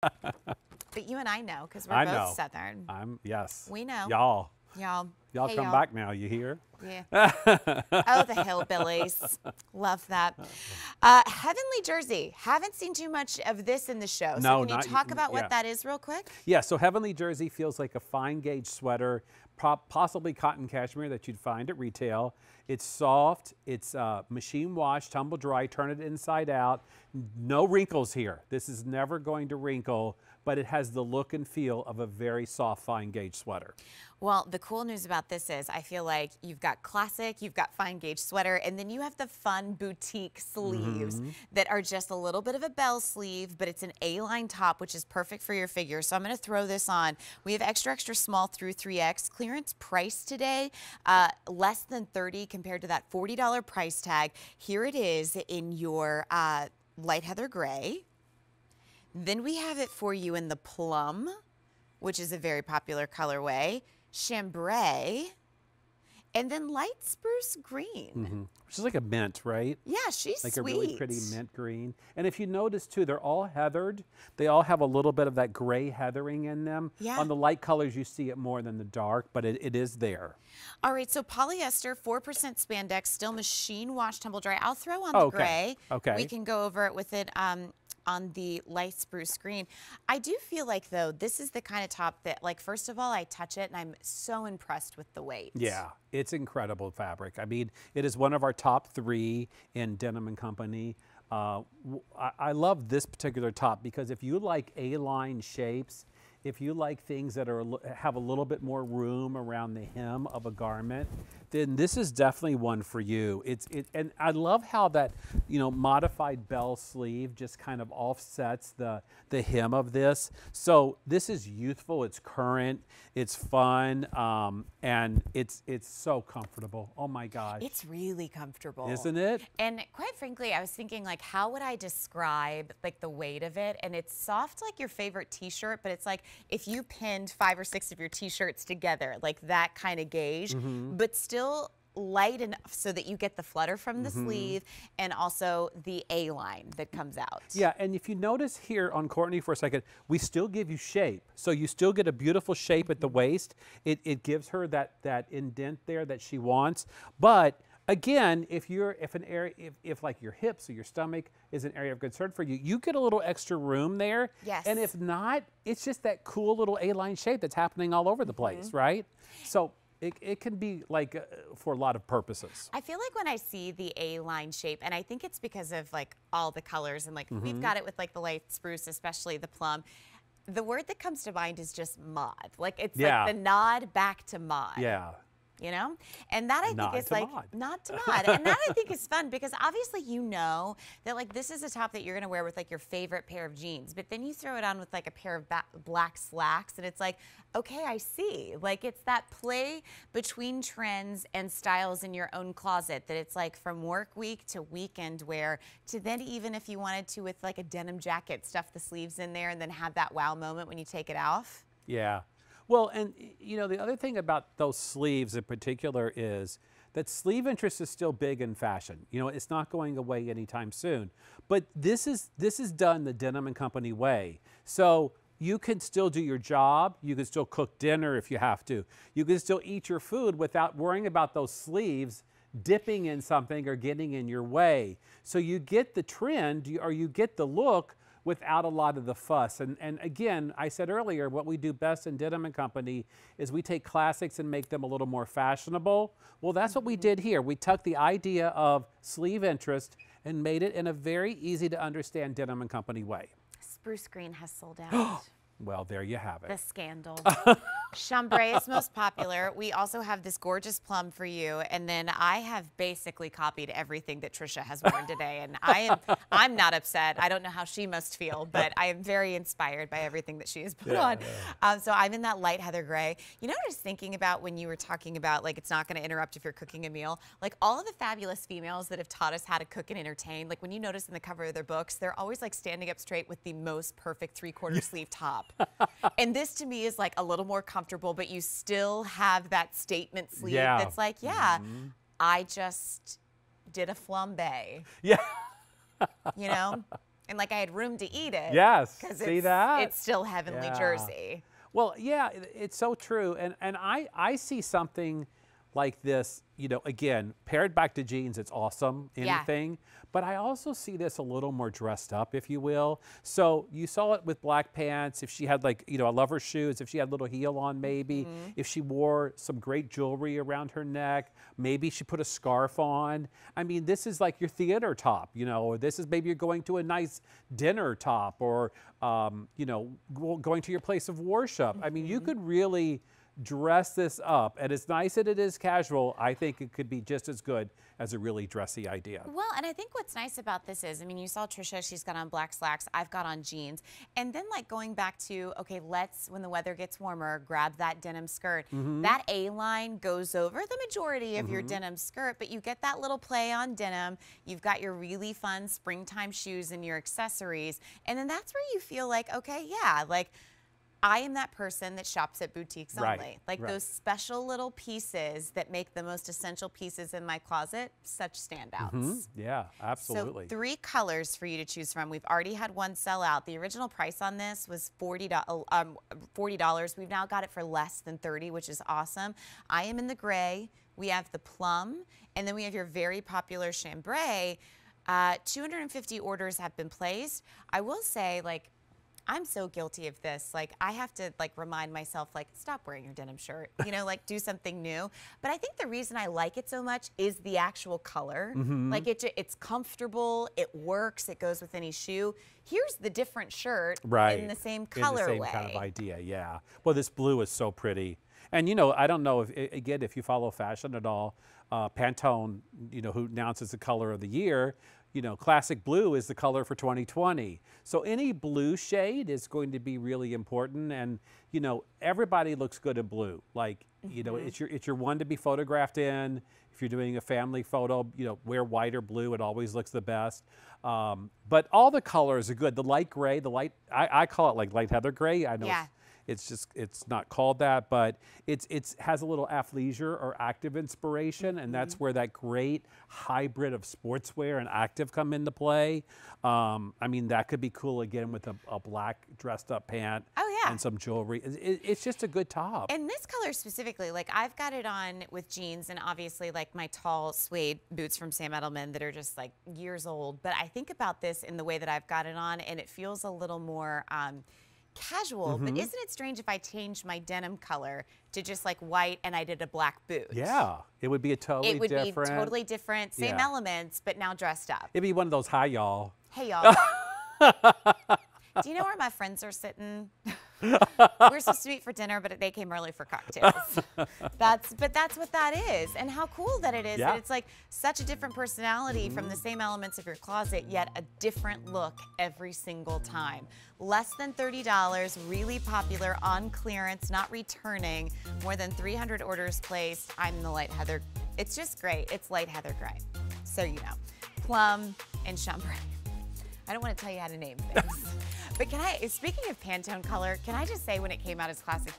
but you and I know because we're I both know. Southern. I'm yes. We know. Y'all, Y'all. y'all Hey, come back now. You hear? Yeah. oh, the hillbillies. Love that. Uh, Heavenly Jersey. Haven't seen too much of this in the show. So No, can you not- talk about yeah. what that is real quick? Yeah, so Heavenly Jersey feels like a fine gauge sweater, possibly cotton cashmere that you'd find at retail. It's soft, it's uh, machine wash, tumble dry, turn it inside out. No wrinkles here. This is never going to wrinkle, but it has the look and feel of a very soft fine gauge sweater. Well, the cool news about this is I feel like you've got classic, you've got fine gauge sweater, and then you have the fun boutique sleeves Mm-hmm. that are just a little bit of a bell sleeve, but it's an A-line top, which is perfect for your figure. So I'm going to throw this on. We have extra, extra small through 3X clearance price today, uh, less than 30 compared to that $40 price tag. Here it is in your uh, light heather gray. Then we have it for you in the plum, which is a very popular colorway, chambray, and then light spruce green. Which is like a mint, right? Yeah, she's like sweet. a really pretty mint green. And if you notice too, they're all heathered. They all have a little bit of that gray heathering in them. Yeah. On the light colors, you see it more than the dark, but it, it is there. All right, so polyester, 4% spandex, still machine wash, tumble dry. I'll throw on Oh, the okay. gray. Okay. We can go over it with it um, on the light spruce green. I do feel like, though, this is the kind of top that, like, first of all, I touch it and I'm so impressed with the weight. Yeah, it's incredible fabric. I mean, it is one of our top three in Denim and Company. Uh, I, I love this particular top because if you like A-line shapes, if you like things that are have a little bit more room around the hem of a garment, then this is definitely one for you. It's it, and I love how that you know modified bell sleeve just kind of offsets the the hem of this. So this is youthful. It's current. It's fun, um, and it's it's so comfortable. Oh my gosh, It's really comfortable. isn't it? And quite frankly, I was thinking like, how would I describe like the weight of it? And it's soft like your favorite T-shirt, but it's like if you pinned five or six of your T-shirts together, like that kind of gauge, Mm-hmm. but still light enough so that you get the flutter from the Mm-hmm. sleeve and also the A line that comes out. Yeah, and if you notice here on Courtney for a second, we still give you shape. So you still get a beautiful shape at the waist. It, it gives her that that indent there that she wants. But again, if you're if an area if, if like your hips or your stomach is an area of concern for you, you get a little extra room there. Yes. And if not, it's just that cool little A-line shape that's happening all over the place, right? So it, it can be like uh, for a lot of purposes. I feel like when I see the A line shape, and I think it's because of like all the colors, and like Mm-hmm. we've got it with like the light spruce, especially the plum. The word that comes to mind is just mod. Like it's Yeah. like the nod back to mod. Yeah. You know? And that I think is like mod. not to mod. and that I think is fun because obviously you know that like this is a top that you're gonna wear with like your favorite pair of jeans, but then you throw it on with like a pair of black slacks, and it's like, okay, I see. Like it's that play between trends and styles in your own closet that it's like from work week to weekend wear to then even if you wanted to with like a denim jacket, stuff the sleeves in there and then have that wow moment when you take it off. Yeah. Well, and you know, the other thing about those sleeves in particular is that sleeve interest is still big in fashion. You know, it's not going away anytime soon. But this is this is done the Denim and Company way. So you can still do your job. You can still cook dinner if you have to. You can still eat your food without worrying about those sleeves dipping in something or getting in your way. So you get the trend or you get the look without a lot of the fuss. And, and again, I said earlier, what we do best in Denim and Company is we take classics and make them a little more fashionable. Well, that's what we mm-hmm. did here. We took the idea of sleeve interest and made it in a very easy to understand Denim and Company way. Spruce green has sold out. Well, there you have it. The scandal. Chambray is most popular. We also have this gorgeous plum for you, and then I have basically copied everything that Trisha has worn today, and I am I'm not upset. I don't know how she must feel, but I am very inspired by everything that she has put Yeah, on. Um, so I'm in that light heather gray. You know what I was thinking about when you were talking about like it's not going to interrupt if you're cooking a meal? Like all of the fabulous females that have taught us how to cook and entertain. Like when you notice in the cover of their books, they're always like standing up straight with the most perfect three-quarter sleeve top. and this to me is like a little more comfortable, but you still have that statement sleeve Yeah. that's like, yeah, mm-hmm. I just did a flambe, Yeah. you know? and like I had room to eat it. Yes, because see it's, that? it's still heavenly Yeah. jersey. Well, yeah, it's so true, and and I I see something like this. You know, again, paired back to jeans, it's awesome. Yeah. Anything, but I also see this a little more dressed up, if you will. So you saw it with black pants. If she had like, you know, I love her shoes. If she had a little heel on, maybe. Mm-hmm. If she wore some great jewelry around her neck, maybe she put a scarf on. I mean, this is like your theater top, you know, or this is maybe you're going to a nice dinner top, or um, you know, going to your place of worship. I mean, Mm-hmm. you could really dress this up, and as nice as it is casual, I think it could be just as good as a really dressy idea. Well, and I think what's nice about this is, I mean, you saw Trisha, she's got on black slacks, I've got on jeans. And then, like, going back to, okay, let's, when the weather gets warmer, grab that denim skirt. Mm-hmm. That A line goes over the majority of your denim skirt, but you get that little play on denim. You've got your really fun springtime shoes and your accessories. And then that's where you feel like, okay, yeah, like, I am that person that shops at boutiques Right, only. Like right. those special little pieces that make the most essential pieces in my closet such standouts. Mhm. Yeah, absolutely. So three colors for you to choose from. We've already had one sell out. The original price on this was forty dollars. Um, forty dollars. We've now got it for less than thirty, which is awesome. I am in the gray. We have the plum, and then we have your very popular chambray. Uh, 250 orders have been placed. I will say, like. I'm so guilty of this. Like I have to like remind myself like stop wearing your denim shirt. You know, like do something new. But I think the reason I like it so much is the actual color. Mm-hmm. Like it it's comfortable, it works, it goes with any shoe. Here's the different shirt right in the same colorway. the same kind of idea yeah well this blue is so pretty and you know i don't know if again if you follow fashion at all uh, pantone you know who announces the color of the year you know classic blue is the color for 2020 so any blue shade is going to be really important and you know everybody looks good in blue like you know it's your it's your one to be photographed in if you're doing a family photo, you know, wear white or blue. It always looks the best. Um, but all the colors are good. The light gray, the light, I, I call it like light heather gray. I know Yeah. It's, just, it's not called that, but it's, it's has a little athleisure or active inspiration. And that's where that great hybrid of sportswear and active come into play. Um, I mean, that could be cool again with a, a black dressed up pant Oh, yeah. and some jewelry. It- it- it's just a good top. And this color specifically, like I've got it on with jeans and obviously like my tall suede boots from Sam Edelman that are just like years old. But I think about this in the way that I've got it on and it feels a little more um, casual. Mm-hmm. But isn't it strange if I changed my denim color to just like white and I did a black boot? yeah, it would be a totally It would different. be totally different, same Yeah. elements, but now dressed up. It'd be one of those hi y'all. Hey y'all. Do you know where my friends are sitting? We're supposed to meet for dinner, but they came early for cocktails. that's but that's what that is. And how cool that it is Yeah. that it's like such a different personality from the same elements of your closet, yet a different look every single time. Less than $30, really popular on clearance, not returning. More than 300 orders placed. I'm the light heather. It's just great. It's light heather gray. So you know. Plum and chambray. I don't want to tell you how to name things. but can I, speaking of Pantone color, can I just say when it came out as classic blue?